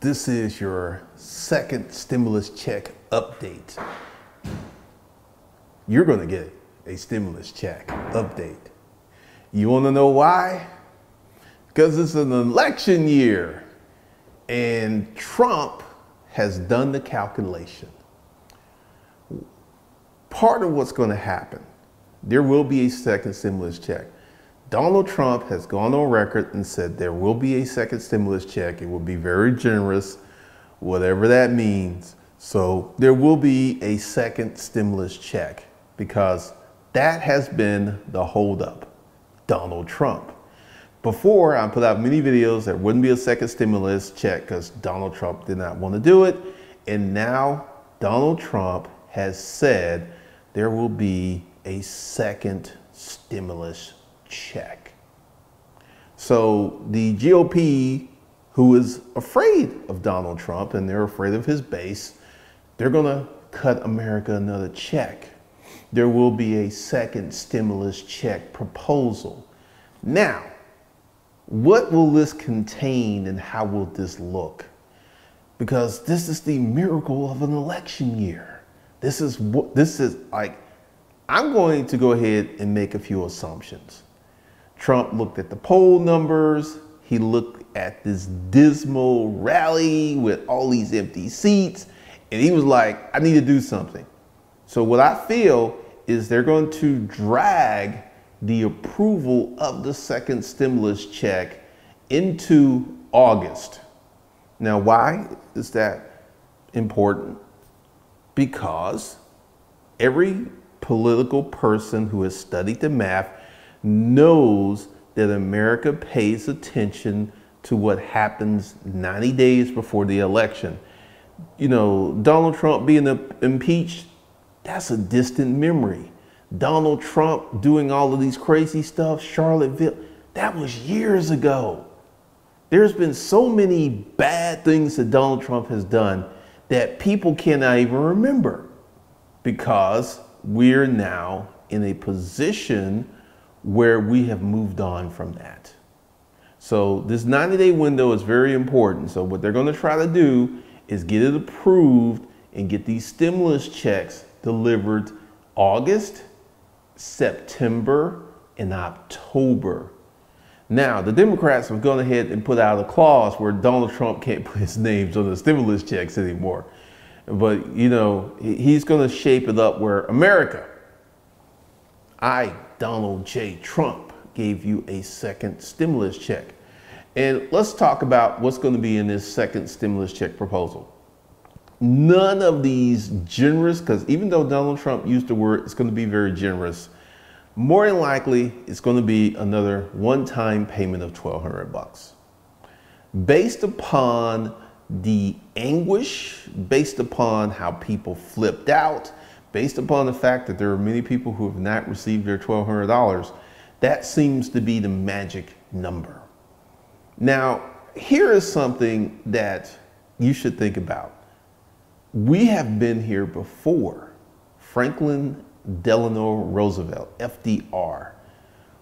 This is your second stimulus check update. You're going to get a stimulus check update. You want to know why? Because it's an election year and Trump has done the calculation. Part of what's going to happen, there will be a second stimulus check. Donald Trump has gone on record and said there will be a second stimulus check. It will be very generous, whatever that means. So there will be a second stimulus check because that has been the holdup. Donald Trump. Before, I put out many videos there wouldn't be a second stimulus check because Donald Trump did not want to do it. And now Donald Trump has said there will be a second stimulus check. So the GOP, who is afraid of Donald Trump and they're afraid of his base, they're going to cut America another check. There will be a second stimulus check proposal. Now, what will this contain and how will this look? Because this is the miracle of an election year. This is what this is like. I'm going to go ahead and make a few assumptions. Trump looked at the poll numbers. He looked at this dismal rally with all these empty seats, and he was like, I need to do something. So, what I feel is they're going to drag the approval of the second stimulus check into August. Now, why is that important? Because every political person who has studied the math knows that America pays attention to what happens 90 days before the election. You know, Donald Trump being impeached, that's a distant memory. Donald Trump doing all of these crazy stuff, Charlottesville, that was years ago. There's been so many bad things that Donald Trump has done that people cannot even remember because we're now in a position where we have moved on from that. So this 90 day window is very important. So what they're going to try to do is get it approved and get these stimulus checks delivered August, September, and October. Now, the Democrats have gone ahead and put out a clause where Donald Trump can't put his names on the stimulus checks anymore. But, you know, he's going to shape it up where America, I, Donald J. Trump, gave you a second stimulus check. And let's talk about what's going to be in this second stimulus check proposal. None of these generous, because even though Donald Trump used the word, it's going to be very generous. More than likely, it's going to be another one-time payment of 1,200 bucks. Based upon the anguish, based upon how people flipped out, based upon the fact that there are many people who have not received their $1,200, that seems to be the magic number. Now, here is something that you should think about. We have been here before. Franklin Delano Roosevelt, FDR.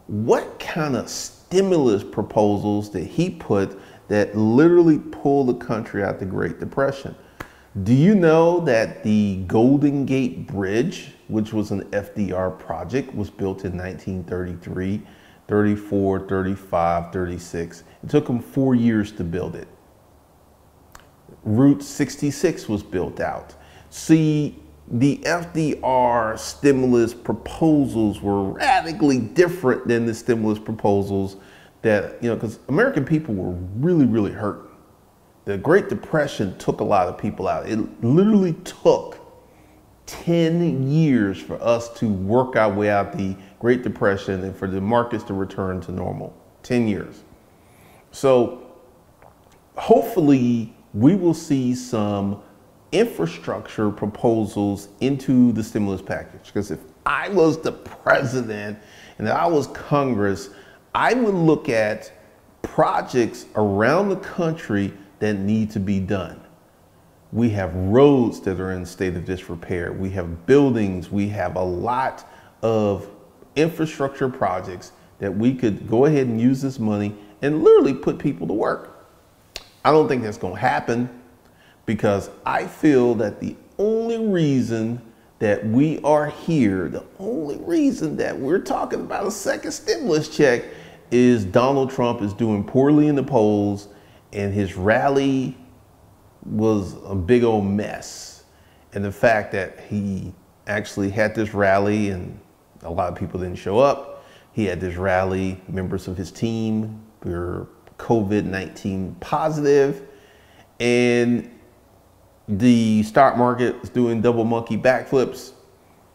What kind of stimulus proposals did he put that literally pulled the country out the Great Depression? Do you know that the Golden Gate Bridge, which was an FDR project, was built in 1933, 34, 35, 36? It took them four years to build it. Route 66 was built out. See, the FDR stimulus proposals were radically different than the stimulus proposals that, you know, because American people were really, really hurt. The Great Depression took a lot of people out. It literally took 10 years for us to work our way out the Great Depression and for the markets to return to normal. 10 years. So hopefully we will see some infrastructure proposals into the stimulus package. Because if I was the president and I was Congress, I would look at projects around the country that need to be done. We have roads that are in state of disrepair. We have buildings. We have a lot of infrastructure projects that we could go ahead and use this money and literally put people to work. I don't think that's going to happen because I feel that the only reason that we are here, the only reason that we're talking about a second stimulus check is Donald Trump is doing poorly in the polls and his rally was a big old mess. And the fact that he actually had this rally and a lot of people didn't show up. He had this rally, members of his team were COVID 19 positive, and the stock market is doing double monkey backflips.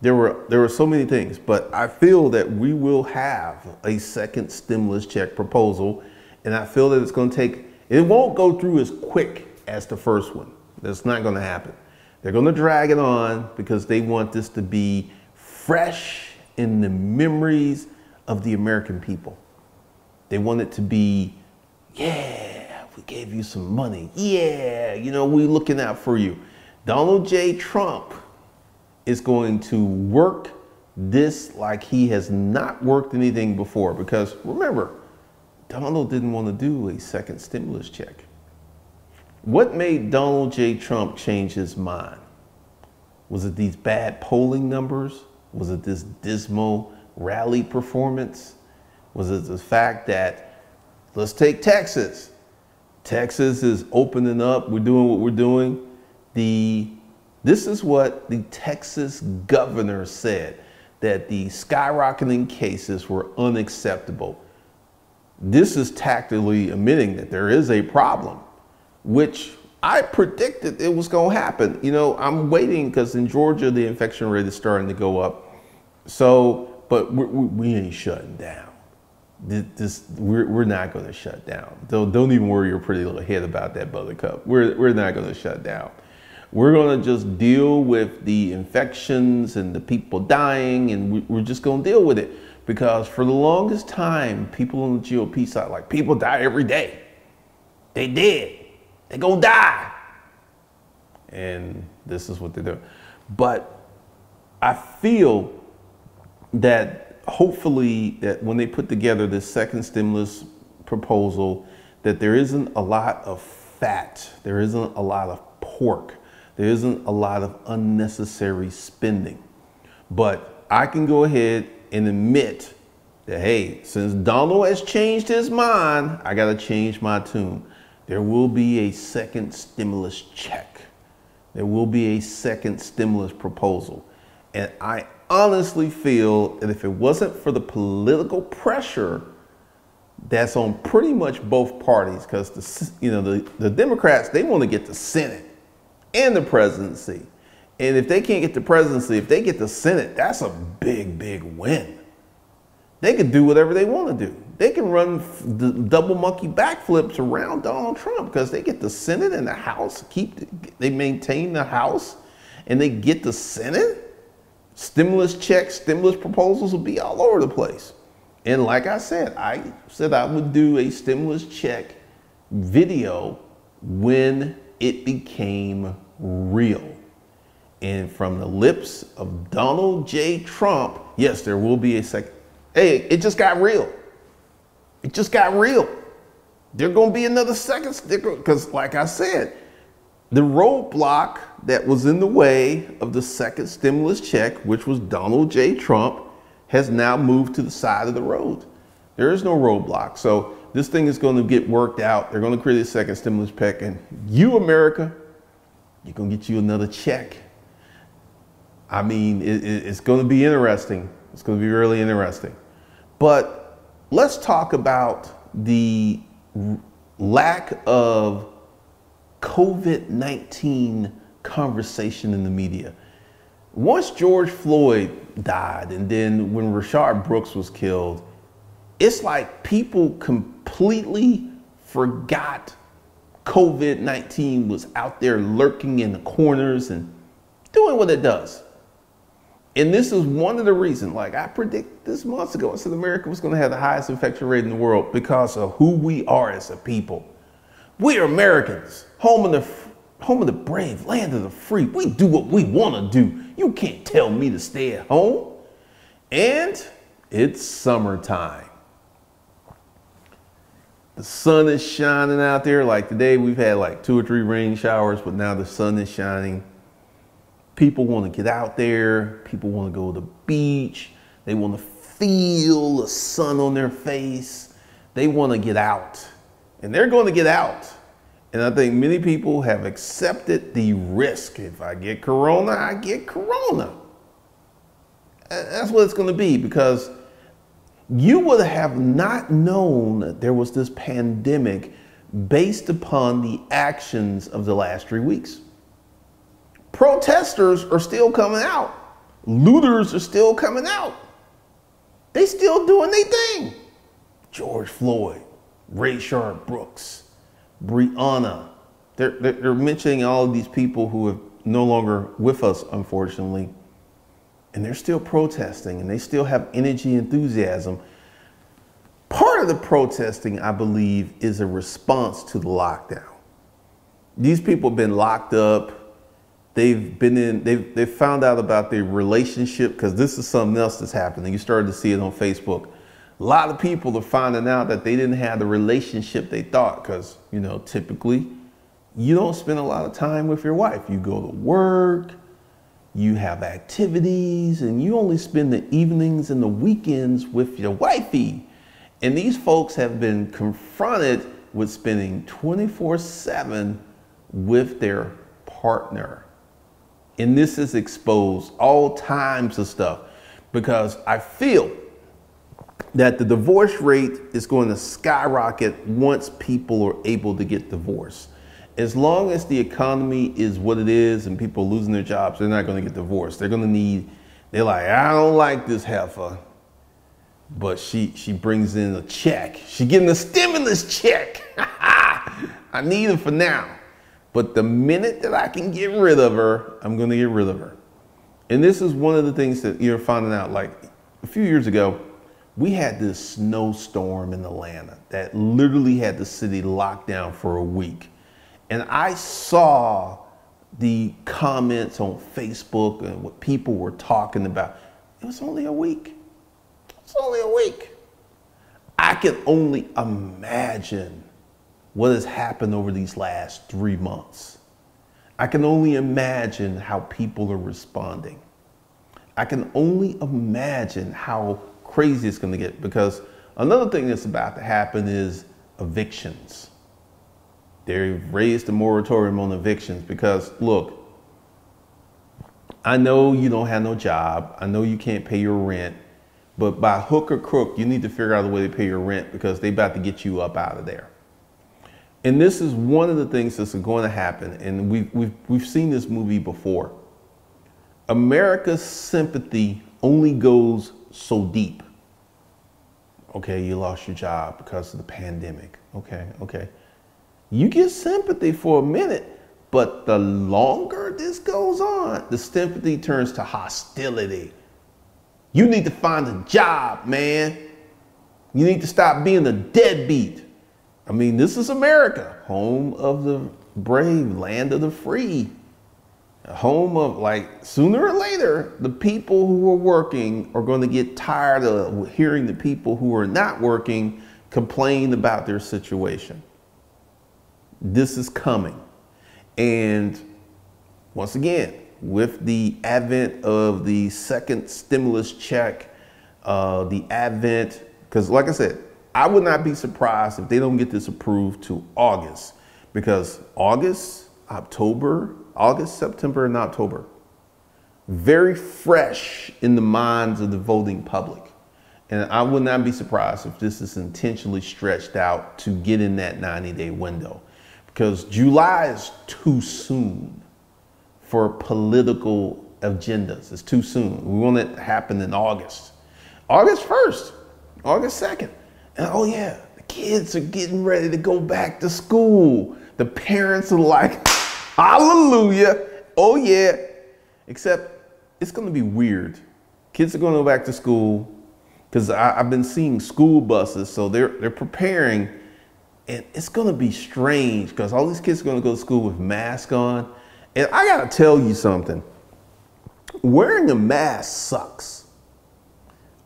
There were there were so many things, but I feel that we will have a second stimulus check proposal, and I feel that it's going to take. It won't go through as quick as the first one. That's not going to happen. They're going to drag it on because they want this to be fresh in the memories of the American people. They want it to be, yeah, we gave you some money. Yeah, you know, we're looking out for you. Donald J. Trump is going to work this like he has not worked anything before because remember, Donald didn't want to do a second stimulus check. What made Donald J. Trump change his mind? Was it these bad polling numbers? Was it this dismal rally performance? Was it the fact that, let's take Texas. Texas is opening up. We're doing what we're doing. The, this is what the Texas governor said, that the skyrocketing cases were unacceptable. This is tactically admitting that there is a problem which I predicted it was going to happen. You know, I'm waiting because in Georgia, the infection rate is starting to go up. So, but we, we ain't shutting down. This, we're, we're not going to shut down. Don't, don't even worry your pretty little head about that, Buttercup. We're, we're not going to shut down. We're going to just deal with the infections and the people dying, and we, we're just going to deal with it. Because for the longest time, people on the GOP side, like, people die every day. They did. They're going to die. And this is what they're doing. But I feel that hopefully that when they put together this second stimulus proposal, that there isn't a lot of fat, there isn't a lot of pork, there isn't a lot of unnecessary spending. But I can go ahead and admit that, hey, since Donald has changed his mind, I got to change my tune there will be a second stimulus check. There will be a second stimulus proposal. And I honestly feel that if it wasn't for the political pressure that's on pretty much both parties, because the you know the, the Democrats they want to get the Senate and the presidency. And if they can't get the presidency, if they get the Senate, that's a big, big win. They can do whatever they want to do they can run the double monkey backflips around Donald Trump because they get the Senate and the House, keep they maintain the House, and they get the Senate. Stimulus checks, stimulus proposals will be all over the place. And like I said, I said I would do a stimulus check video when it became real. And from the lips of Donald J. Trump, yes, there will be a second. Hey, it just got real. It just got real. There's going to be another second sticker because, like I said, the roadblock that was in the way of the second stimulus check, which was Donald J. Trump, has now moved to the side of the road. There is no roadblock. So this thing is going to get worked out. They're going to create a second stimulus check. And you, America, you're going to get you another check. I mean, it, it's going to be interesting. It's going to be really interesting. But let's talk about the lack of COVID 19 conversation in the media. Once George Floyd died, and then when Rayshard Brooks was killed, it's like people completely forgot COVID 19 was out there lurking in the corners and doing what it does. And this is one of the reasons, like I predicted this months ago, I said America was going to have the highest infection rate in the world because of who we are as a people. We are Americans, home of the home of the brave, land of the free. We do what we want to do. You can't tell me to stay at home. And it's summertime. The sun is shining out there. Like today, we've had like two or three rain showers, but now the sun is shining. People want to get out there. People want to go to the beach. They want to feel the sun on their face. They want to get out. And they're going to get out. And I think many people have accepted the risk. If I get corona, I get corona. That's what it's going to be because you would have not known there was this pandemic based upon the actions of the last three weeks. Protesters are still coming out. Looters are still coming out. They still doing their thing. George Floyd, Rayshard Brooks, Breonna. They're, they're mentioning all of these people who are no longer with us, unfortunately. And they're still protesting and they still have energy, enthusiasm. Part of the protesting, I believe, is a response to the lockdown. These people have been locked up. They've been in, they've, they've found out about their relationship because this is something else that's happening. You started to see it on Facebook a lot of people are finding out that they didn't have the relationship they thought because, you know, typically you don't spend a lot of time with your wife. You go to work, you have activities, and you only spend the evenings and the weekends with your wifey. And these folks have been confronted with spending 24 7 with their partner. And this is exposed all types of stuff because I feel that the divorce rate is going to skyrocket once people are able to get divorced. As long as the economy is what it is and people are losing their jobs, they're not going to get divorced. They're going to need, they're like, I don't like this heifer, but she, she brings in a check. She getting a stimulus check. I need it for now. But the minute that I can get rid of her, I'm going to get rid of her. And this is one of the things that you're finding out. Like a few years ago, we had this snowstorm in Atlanta that literally had the city locked down for a week. And I saw the comments on Facebook and what people were talking about. It was only a week. It's only a week. I can only imagine what has happened over these last three months. I can only imagine how people are responding. I can only imagine how crazy it's going to get because another thing that's about to happen is evictions. They've raised the moratorium on evictions because, look, I know you don't have no job. I know you can't pay your rent. But by hook or crook, you need to figure out a way to pay your rent because they about to get you up out of there. And this is one of the things that's going to happen. And we've, we've, we've seen this movie before. America's sympathy only goes so deep. Okay, you lost your job because of the pandemic. Okay, okay. You get sympathy for a minute, but the longer this goes on, the sympathy turns to hostility. You need to find a job, man. You need to stop being a deadbeat. I mean, this is America, home of the brave, land of the free home of like sooner or later the people who are working are going to get tired of hearing the people who are not working complain about their situation. This is coming. And once again with the advent of the second stimulus check uh, the advent because like i said i would not be surprised if they don't get this approved to august because august october August, September, and October. Very fresh in the minds of the voting public. And I would not be surprised if this is intentionally stretched out to get in that 90 day window because July is too soon for political agendas. It's too soon. We want it to happen in August. August 1st, August 2nd. And oh, yeah, the kids are getting ready to go back to school. The parents are like, Hallelujah. Oh, yeah. Except it's going to be weird. Kids are going to go back to school because I've been seeing school buses, so they're, they're preparing. And it's going to be strange because all these kids are going to go to school with masks on. And I got to tell you something wearing a mask sucks.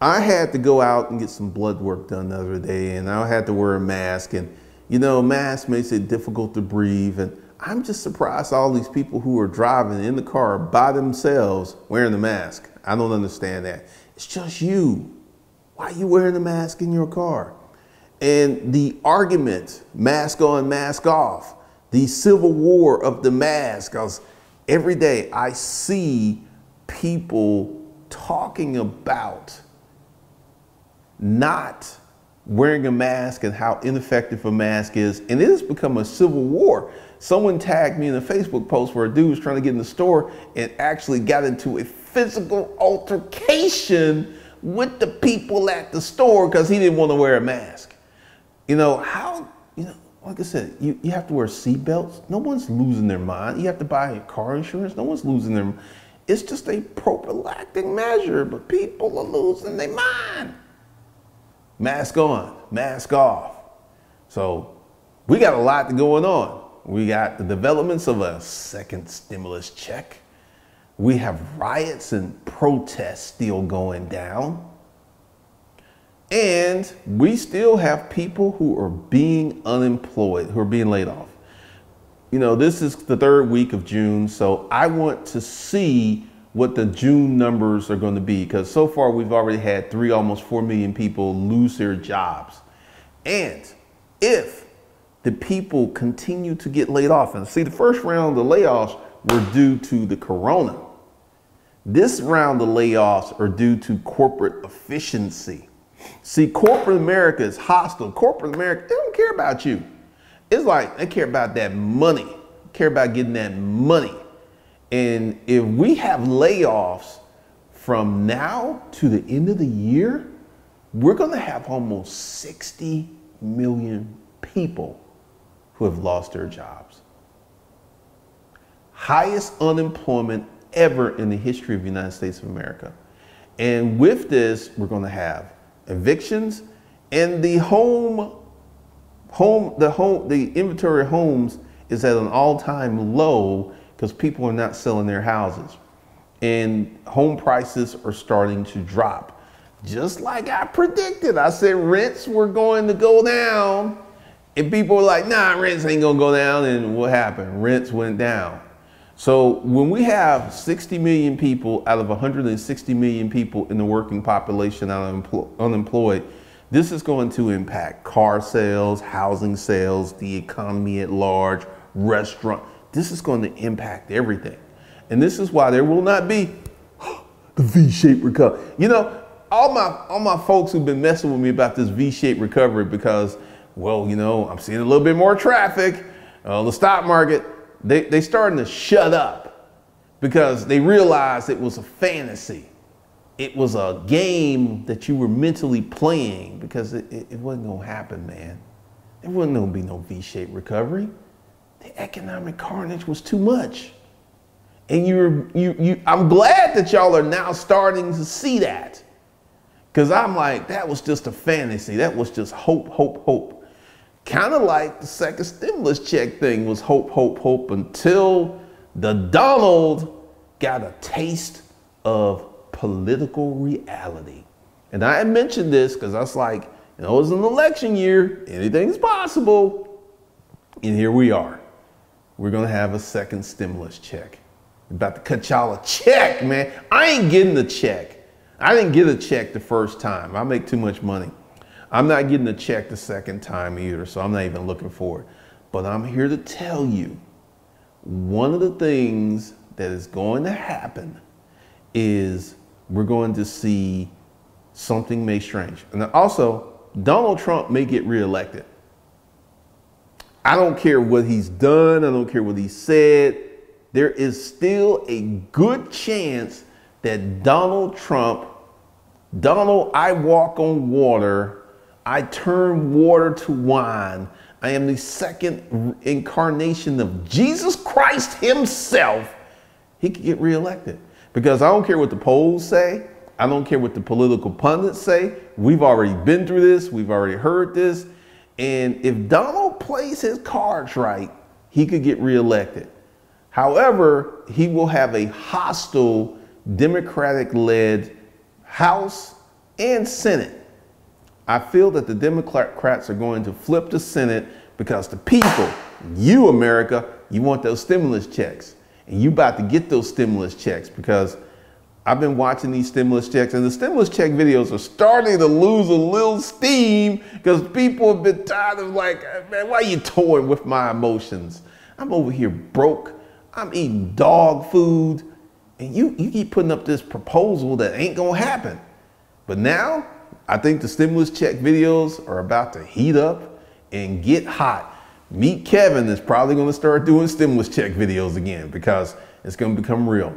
I had to go out and get some blood work done the other day, and I had to wear a mask. And you know, masks makes it difficult to breathe. And I'm just surprised all these people who are driving in the car by themselves wearing the mask. I don't understand that. It's just you. Why are you wearing a mask in your car? And the argument, mask on, mask off, the civil war of the mask, because every day I see people talking about not wearing a mask and how ineffective a mask is. And it has become a civil war. Someone tagged me in a Facebook post where a dude was trying to get in the store and actually got into a physical altercation with the people at the store because he didn't want to wear a mask. You know, how, you know, like I said, you, you have to wear seatbelts. No one's losing their mind. You have to buy car insurance. No one's losing their. It's just a prophylactic measure, but people are losing their mind. Mask on, mask off. So we got a lot going on. We got the developments of a second stimulus check. We have riots and protests still going down. And we still have people who are being unemployed, who are being laid off. You know, this is the third week of June, so I want to see what the June numbers are going to be because so far we've already had three, almost four million people lose their jobs. And if the people continue to get laid off, and see, the first round of layoffs were due to the corona. This round of layoffs are due to corporate efficiency. See, corporate America is hostile. Corporate America, they don't care about you. It's like they care about that money, care about getting that money. And if we have layoffs from now to the end of the year, we're going to have almost 60 million people who have lost their jobs. Highest unemployment ever in the history of the United States of America. And with this, we're going to have evictions and the home home the home the inventory of homes is at an all-time low because people are not selling their houses and home prices are starting to drop. Just like I predicted, I said rents were going to go down and people were like, nah, rents ain't gonna go down. And what happened? Rents went down. So when we have 60 million people out of 160 million people in the working population unemployed, this is going to impact car sales, housing sales, the economy at large, restaurant. This is going to impact everything. And this is why there will not be the V-shaped recovery. You know, all my all my folks who've been messing with me about this V-shaped recovery because, well, you know, I'm seeing a little bit more traffic on the stock market. They they starting to shut up because they realized it was a fantasy. It was a game that you were mentally playing because it, it, it wasn't gonna happen, man. There wasn't gonna be no V-shaped recovery the economic carnage was too much. And you're, you, you, I'm glad that y'all are now starting to see that. Because I'm like, that was just a fantasy. That was just hope, hope, hope. Kind of like the second stimulus check thing was hope, hope, hope until the Donald got a taste of political reality. And I mentioned this because I was like, you know, it was an election year, anything's possible. And here we are we're gonna have a second stimulus check. About to cut y'all a check, man. I ain't getting the check. I didn't get a check the first time. I make too much money. I'm not getting a check the second time either, so I'm not even looking for it. But I'm here to tell you one of the things that is going to happen is we're going to see something may strange. And also, Donald Trump may get reelected. I don't care what he's done, I don't care what he said. There is still a good chance that Donald Trump, Donald, I walk on water, I turn water to wine. I am the second incarnation of Jesus Christ himself. He could get reelected because I don't care what the polls say. I don't care what the political pundits say. We've already been through this. We've already heard this. And if Donald plays his cards right, he could get reelected. However, he will have a hostile Democratic led House and Senate. I feel that the Democrats are going to flip the Senate because the people, you America, you want those stimulus checks. And you about to get those stimulus checks because I've been watching these stimulus checks and the stimulus check videos are starting to lose a little steam because people have been tired of like, man, why are you toying with my emotions? I'm over here broke. I'm eating dog food. And you, you keep putting up this proposal that ain't gonna happen. But now I think the stimulus check videos are about to heat up and get hot. Meet Kevin is probably to start doing stimulus check videos again because it's to become real.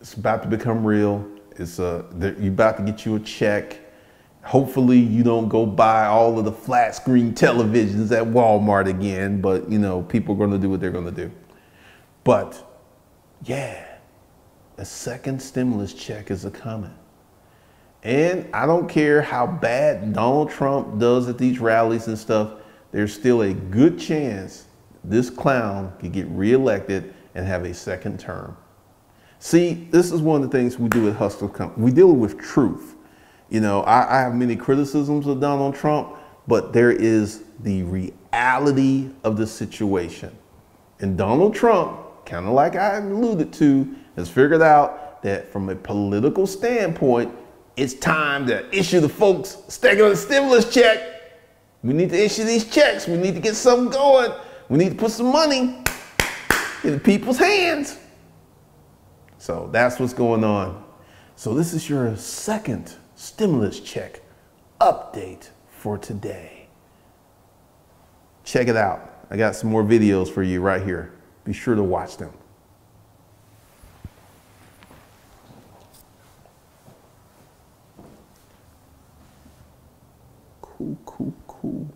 It's about to become real. It's uh, you're about to get you a check. Hopefully, you don't go buy all of the flat screen televisions at Walmart again. But you know, people are going to do what they're going to do. But yeah, a second stimulus check is a coming. And I don't care how bad Donald Trump does at these rallies and stuff, there's still a good chance this clown could get reelected and have a second term. See, this is one of the things we do at Hustlers Kung Fu. We deal with truth. You know, I, I have many criticisms of Donald Trump, but there is the reality of the situation. And Donald Trump, kind of like I alluded to, has figured out that from a political standpoint, it's time to issue the folks the stimulus check. We need to issue these checks. We need to get something going. We need to put some money in the people's hands. So that's what's going on. So this is your second stimulus check update for today. Check it out. I got some more videos for you right here. Be sure to watch them. Cool, cool, cool.